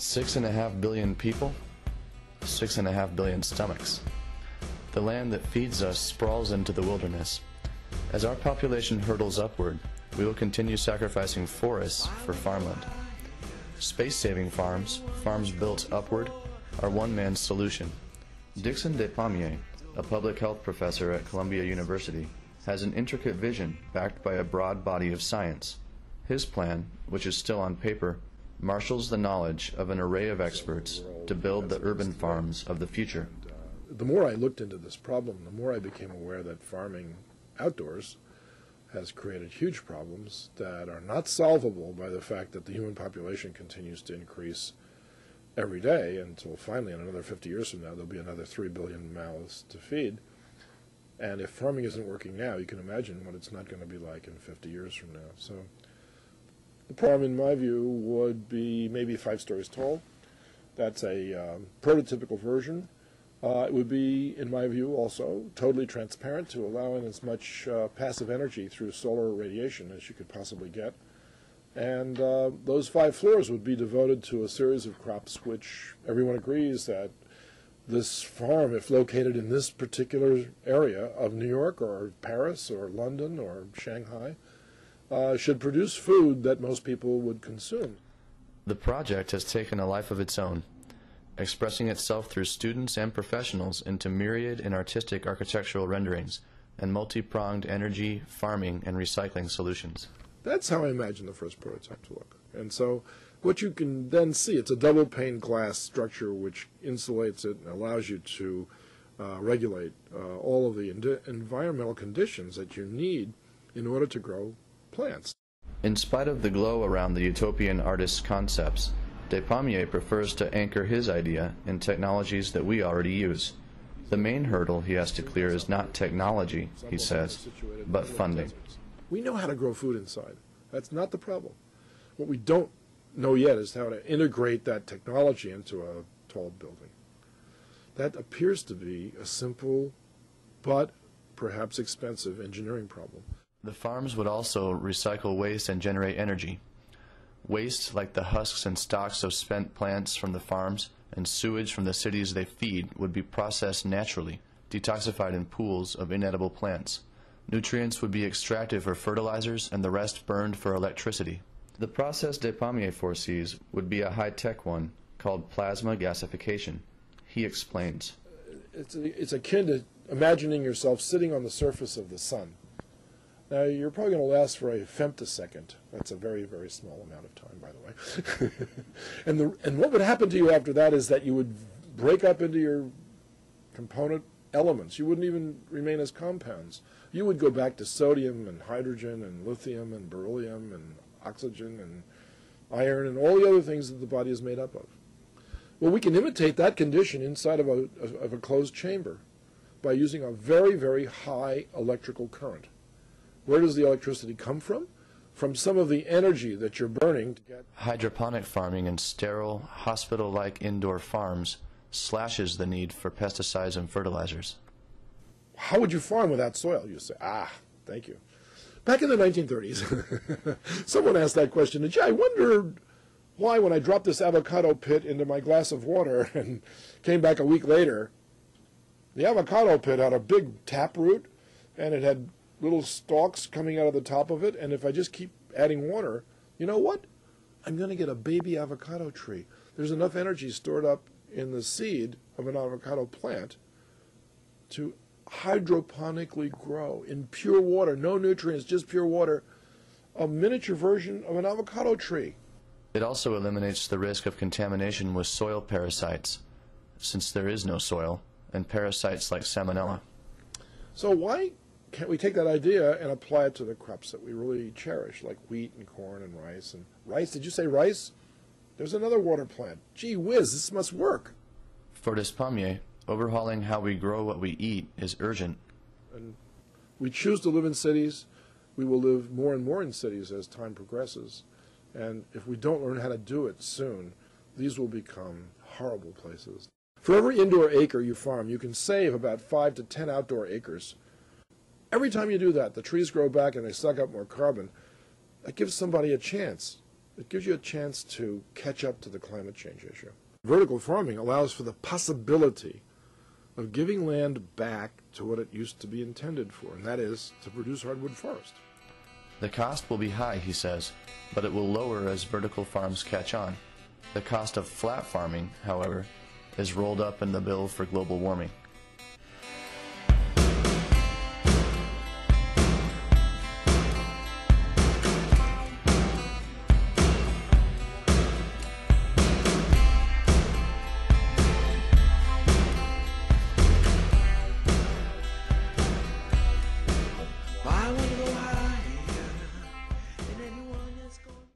Six and a half billion people, six and a half billion stomachs. The land that feeds us sprawls into the wilderness. As our population hurtles upward, we will continue sacrificing forests for farmland. Space saving farms, farms built upward, are one man's solution. Dickson de Despommier, a public health professor at Columbia University, has an intricate vision backed by a broad body of science. His plan, which is still on paper, marshals the knowledge of an array of experts to build the urban farms of the future. The more I looked into this problem, the more I became aware that farming outdoors has created huge problems that are not solvable by the fact that the human population continues to increase every day until finally, in another 50 years from now, there'll be another 3 billion mouths to feed. And if farming isn't working now, you can imagine what it's not going to be like in 50 years from now. So the farm, in my view, would be maybe five stories tall. That's a um, prototypical version. Uh, it would be, in my view, also totally transparent to allow in as much uh, passive energy through solar radiation as you could possibly get. And uh, those five floors would be devoted to a series of crops which everyone agrees that this farm, if located in this particular area of New York or Paris or London or Shanghai, uh, should produce food that most people would consume. The project has taken a life of its own, expressing itself through students and professionals into myriad and artistic architectural renderings and multi-pronged energy, farming, and recycling solutions. That's how I imagine the first prototype to look. And so what you can then see, it's a double pane glass structure which insulates it and allows you to uh, regulate uh, all of the environmental conditions that you need in order to grow plants. In spite of the glow around the utopian artist's concepts, Despommier prefers to anchor his idea in technologies that we already use. The main hurdle he has to clear is not technology, he says, but funding. We know how to grow food inside. That's not the problem. What we don't know yet is how to integrate that technology into a tall building. That appears to be a simple but perhaps expensive engineering problem. The farms would also recycle waste and generate energy. Waste, like the husks and stalks of spent plants from the farms and sewage from the cities they feed, would be processed naturally, detoxified in pools of inedible plants. Nutrients would be extracted for fertilizers and the rest burned for electricity. The process Despommier foresees would be a high-tech one called plasma gasification. He explains. It's, it's akin to imagining yourself sitting on the surface of the sun now, you're probably going to last for a femtosecond. That's a very, very small amount of time, by the way. and, the, and what would happen to you after that is that you would break up into your component elements. You wouldn't even remain as compounds. You would go back to sodium and hydrogen and lithium and beryllium and oxygen and iron and all the other things that the body is made up of. Well, we can imitate that condition inside of a, of a closed chamber by using a very, very high electrical current. Where does the electricity come from? From some of the energy that you're burning to get. Hydroponic farming in sterile, hospital like indoor farms slashes the need for pesticides and fertilizers. How would you farm without soil? You say, ah, thank you. Back in the 1930s, someone asked that question, and gee, I wondered why when I dropped this avocado pit into my glass of water and came back a week later, the avocado pit had a big taproot and it had little stalks coming out of the top of it, and if I just keep adding water, you know what? I'm going to get a baby avocado tree. There's enough energy stored up in the seed of an avocado plant to hydroponically grow in pure water, no nutrients, just pure water, a miniature version of an avocado tree. It also eliminates the risk of contamination with soil parasites, since there is no soil, and parasites like salmonella. So why can we take that idea and apply it to the crops that we really cherish, like wheat and corn and rice? And rice, did you say rice? There's another water plant. Gee whiz, this must work. For Despommier, overhauling how we grow what we eat is urgent. And we choose to live in cities. We will live more and more in cities as time progresses. And if we don't learn how to do it soon, these will become horrible places. For every indoor acre you farm, you can save about five to ten outdoor acres. Every time you do that, the trees grow back and they suck up more carbon. That gives somebody a chance. It gives you a chance to catch up to the climate change issue. Vertical farming allows for the possibility of giving land back to what it used to be intended for, and that is to produce hardwood forest. The cost will be high, he says, but it will lower as vertical farms catch on. The cost of flat farming, however, is rolled up in the bill for global warming.